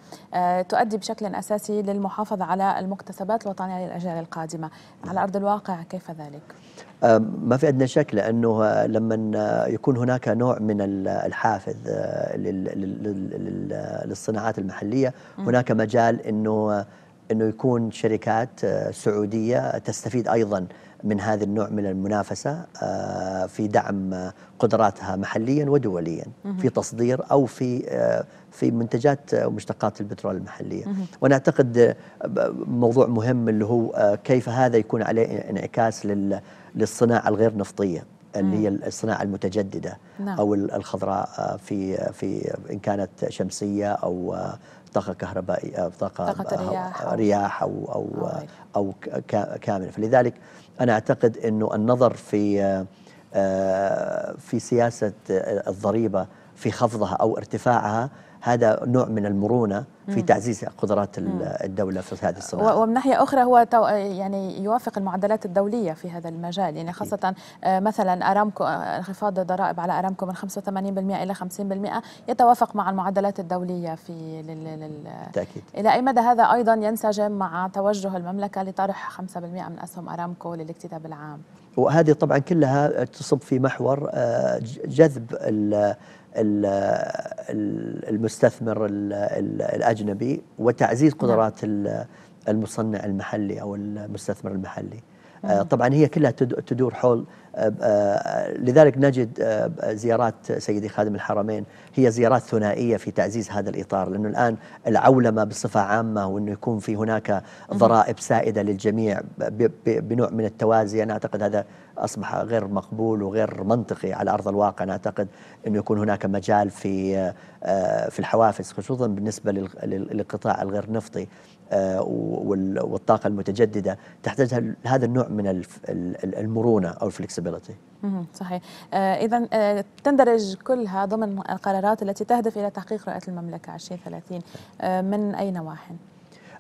تؤدي بشكل أساسي للمحافظة على المكتسبات الوطنية للأجيال القادمة. على أرض الواقع كيف ذلك؟ ما في أدنى شك لأنه لما يكون هناك نوع من الحافز للصناعات المحلية هناك مجال أنه أنه يكون شركات سعودية تستفيد أيضا من هذا النوع من المنافسة آه، في دعم قدراتها محليا ودوليا في تصدير أو في آه، في منتجات ومشتقات البترول المحلية. وأنا أعتقد موضوع مهم اللي هو كيف هذا يكون عليه انعكاس للصناعة الغير نفطية اللي هي الصناعة المتجددة نعم. أو الخضراء آه، في في إن كانت شمسية أو طاقة كهربائية طاقة, طاقة رياح, رياح أو أو أو, أو كاملة. فلذلك أنا أعتقد أنه النظر في آه، في سياسة الضريبة في خفضها أو ارتفاعها هذا نوع من المرونة. في تعزيز قدرات الدولة في هذه الصناعة. ومن ناحية أخرى هو يعني يوافق المعدلات الدولية في هذا المجال. يعني خاصة آه، مثلا أرامكو آه، انخفاض الضرائب على أرامكو من 85% إلى 50% يتوافق مع المعدلات الدولية في لل... تأكيد. إلى أي مدى هذا أيضا ينسجم مع توجه المملكة لطرح 5% من أسهم أرامكو للاكتتاب العام؟ وهذه طبعا كلها تصب في محور آه، جذب المستثمر الأجنبي وتعزيز نعم. قدرات المصنع المحلي أو المستثمر المحلي. آه، طبعا هي كلها تدور حول آه، آه، لذلك نجد زيارات سيدي خادم الحرمين هي زيارات ثنائية في تعزيز هذا الإطار لأنه الآن العولمة بصفة عامة وأنه يكون في هناك ضرائب سائدة للجميع بنوع من التوازي. أنا أعتقد هذا أصبح غير مقبول وغير منطقي على أرض الواقع. أنا أعتقد أنه يكون هناك مجال في في الحوافز خصوصا بالنسبة للقطاع الغير نفطي آه، والطاقة المتجددة. تحتاج هذا النوع من المرونة أو الفلكسبيليتي. صحيح. آه، إذا آه، تندرج كلها ضمن القرارات التي تهدف إلى تحقيق رؤية المملكة 2030 من أي نواحي؟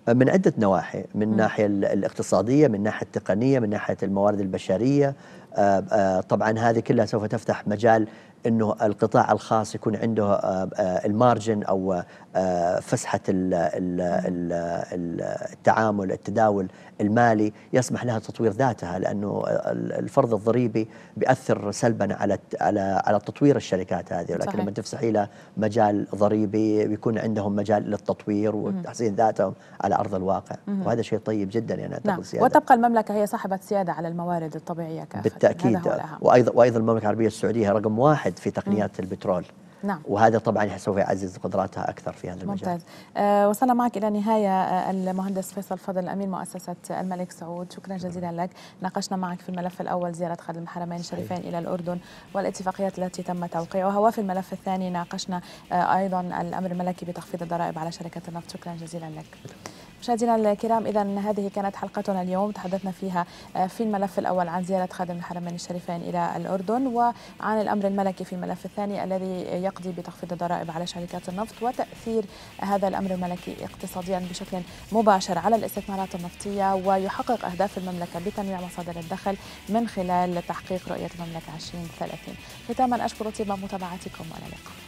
من عدة نواحي من الناحية الاقتصادية من الناحية التقنية من ناحية الموارد البشرية. طبعا هذه كلها سوف تفتح مجال إنه القطاع الخاص يكون عنده آه، آه، المارجن أو آه، فسحة التعامل التداول المالي يسمح لها تطوير ذاتها لأنه الفرض الضريبي بيأثر سلبا على على على تطوير الشركات هذه. ولكن لما تفسحي لها مجال ضريبي بيكون عندهم مجال للتطوير وتحسين ذاتهم على أرض الواقع. وهذا شيء طيب جدا يعني نعم. وتبقى المملكة هي صاحبة سيادة على الموارد الطبيعية كافه بالتأكيد. وأيضا وأيضا المملكة العربية السعودية رقم واحد في تقنيات البترول. نعم. وهذا طبعا سوف يعزز قدراتها أكثر في هذا المجال. ممتاز. أه وصلنا معك إلى نهاية آه، المهندس فيصل فضل امين مؤسسة الملك سعود. شكرا جزيلا لك. ناقشنا معك في الملف الأول زيارة خادم الحرمين الشريفين إلى الأردن والاتفاقيات التي تم توقيعها. وفي الملف الثاني ناقشنا آه، أيضا الأمر الملكي بتخفيض الضرائب على شركات النفط. شكرا جزيلا لك. مشاهدينا الكرام إذا هذه كانت حلقتنا اليوم. تحدثنا فيها آه، في الملف الأول عن زيارة خادم الحرمين الشريفين إلى الأردن وعن الأمر الملكي في الملف الثاني الذي يقضي بتخفيض الضرائب على شركات النفط وتأثير هذا الأمر الملكي اقتصاديا بشكل مباشر على الاستثمارات النفطية ويحقق أهداف المملكة بتنويع مصادر الدخل من خلال تحقيق رؤية المملكة 2030 ختاما أشكر طيب متابعتكم وإلى اللقاء.